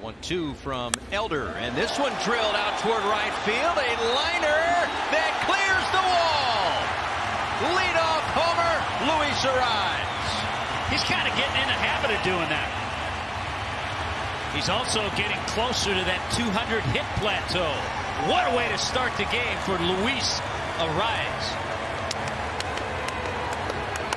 1-2 from Elder, and this one drilled out toward right field. A liner that clears the wall. Leadoff homer, Luis Arraez. He's kind of getting in the habit of doing that. He's also getting closer to that 200 hit plateau. What a way to start the game for Luis Arraez.